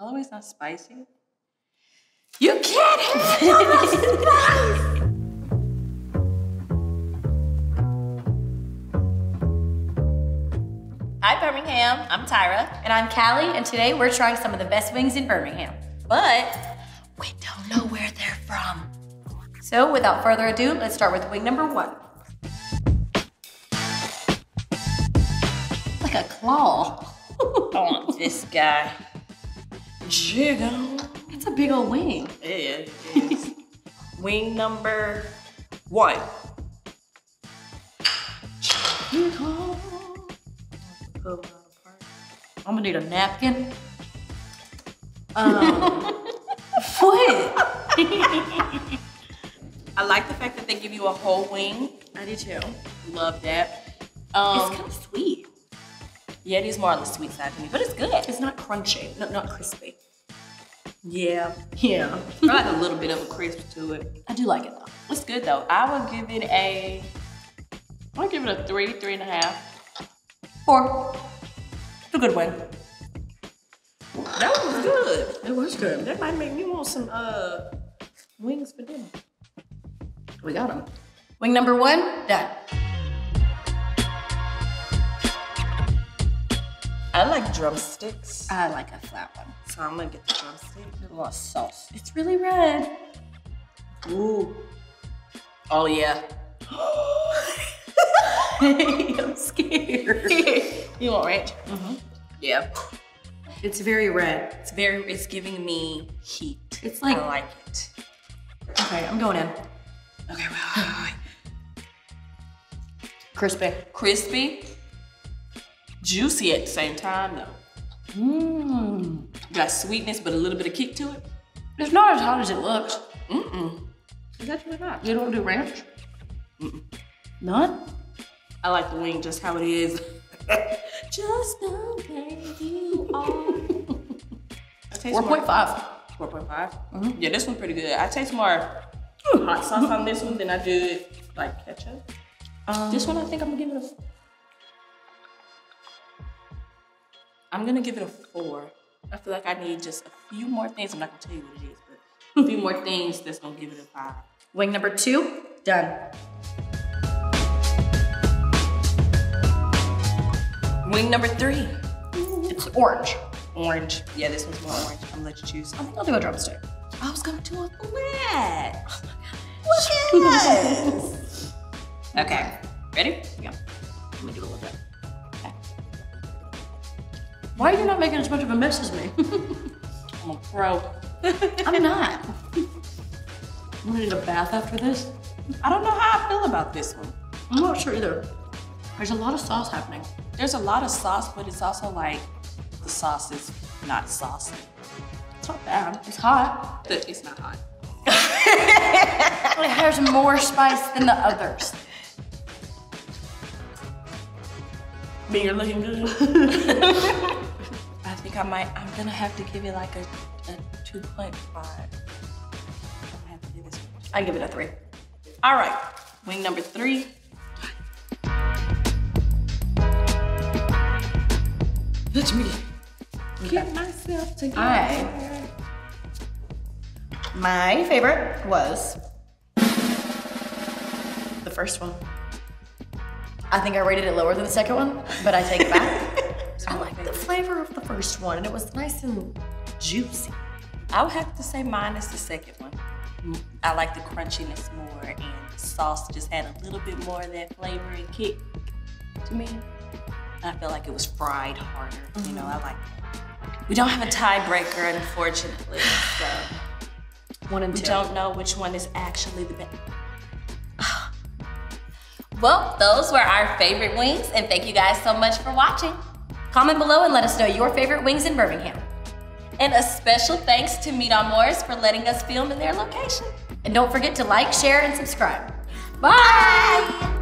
Holloway's not spicy. You can't handle spice! Hi, Birmingham. I'm Tira. And I'm Callie, and today we're trying some of the best wings in Birmingham. But we don't know where they're from. So without further ado, let's start with wing number one. Like a claw. I want this guy. Jiggle. It's a big old wing. It is. Wing number one. I'm gonna need a napkin. Um, what? I like the fact that they give you a whole wing. I do too. Love that. Um, it's kind of sweet. Yeah, it is more on the sweet side to me, but it's good. It's not crunchy, not, not crispy. Yeah. Yeah. I like a little bit of a crisp to it. I do like it though. It's good though. I would give it a. I'll give it a three, three and a half. Four. It's a good one. That was good. It was good. That might make me want some uh wings for dinner. We got them. Wing number one, done. I like drumsticks, I like a flat one. so I'm gonna get the drumstick. A lot of sauce. It's really red. Ooh. Oh yeah. I'm scared. you want ranch? Mm-hmm. Yeah. It's very red. It's very. It's giving me heat. It's like- I like it. Okay, I'm going in. Okay. Wait. Crispy. Crispy, juicy at the same time though. Mmm. Got sweetness, but a little bit of kick to it. It's not as hot as it looks. Mm-mm. It's actually not. You don't do ranch? None? I like the wing just how it is. just the way you are. I taste Four more- point five. 4.5? Yeah, this one's pretty good. I taste more hot sauce on this one than I do like ketchup. Um, This one, I think I'm gonna give it a. I'm gonna give it a four. I feel like I need just a few more things. I'm not gonna tell you what it is, but a few more things that's gonna give it a five. Wing number two, done. Wing number three, It's orange. orange. Yeah, this one's more orange. I'm gonna let you choose. I think I'll do a drumstick. I was gonna do a flat. Oh Look at this. Okay, ready? Yeah. Let me do a little bit. Why are you not making as much of a mess as me? I'm a pro. I'm not. I'm gonna need a bath after this. I don't know how I feel about this one. I'm not sure either. There's a lot of sauce happening. There's a lot of sauce, but it's also like the sauce is not saucy. It's not bad. It's hot. The- It's not hot. It has more spice than the others. Me, you're looking good. I think I might. I'm gonna have to give it like a, a 2.5. I'm have to do this one. I give it a three. All right, wing number three. Let me get myself together. I. My favorite was the first one. I think I rated it lower than the second one, but I take it back. I like the flavor of the first one, and it was nice and juicy. I would have to say mine is the second one. I like the crunchiness more, and the sauce just had a little bit more of that flavor and kick to me. I feel like it was fried harder. You know, I like that. We don't have a tiebreaker, unfortunately. So One and two. we don't know which one is actually the best. Well, those were our favorite wings, and thank you guys so much for watching. Comment below and let us know your favorite wings in Birmingham. And a special thanks to Meet on Morris for letting us film in their location. And don't forget to like, share, and subscribe. Bye!